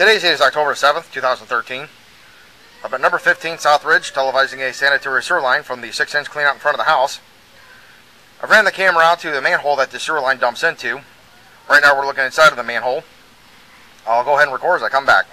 Today's date is October 7th, 2013. Up at number 15 Southridge, televising a sanitary sewer line from the 6-inch cleanout in front of the house. I've ran the camera out to the manhole that the sewer line dumps into. Right now we're looking inside of the manhole. I'll go ahead and record as I come back.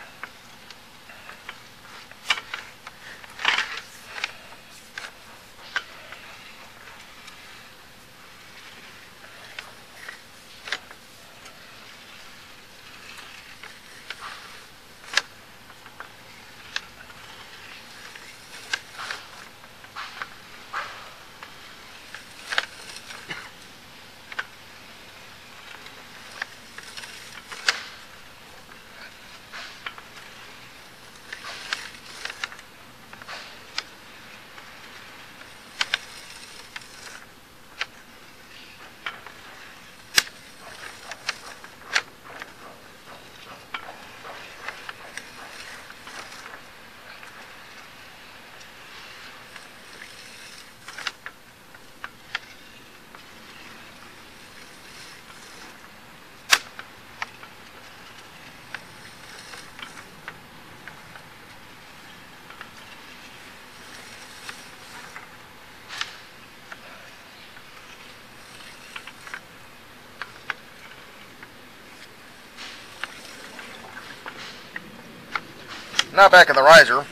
Now back in the riser. I'm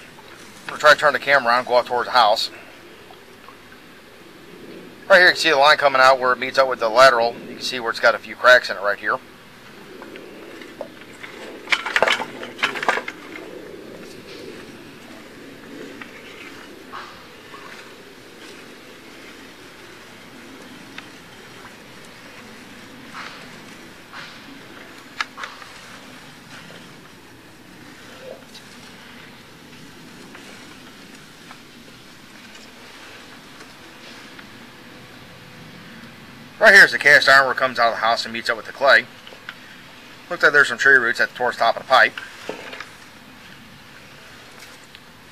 going to try to turn the camera around go out towards the house. Right here you can see the line coming out where it meets up with the lateral. You can see where it's got a few cracks in it right here. Right here is the cast iron where it comes out of the house and meets up with the clay. Looks like there's some tree roots at towards the top of the pipe.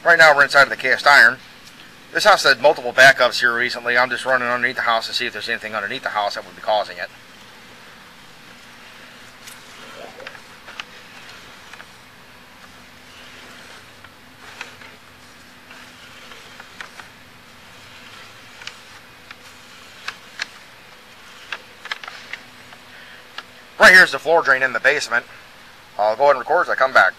Right now we're inside of the cast iron. This house had multiple backups here recently. I'm just running underneath the house to see if there's anything underneath the house that would be causing it. Right here is the floor drain in the basement. I'll go ahead and record as I come back.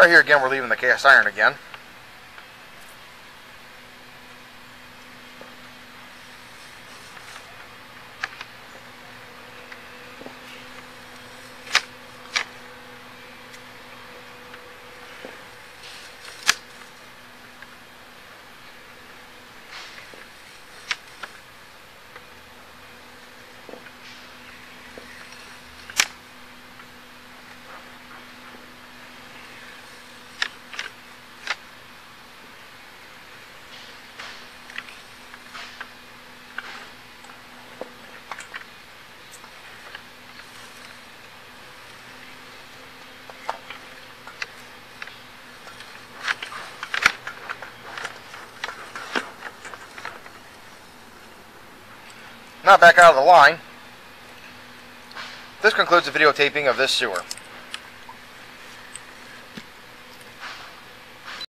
Right here again, we're leaving the cast iron again. Now back out of the line. This concludes the videotaping of this sewer.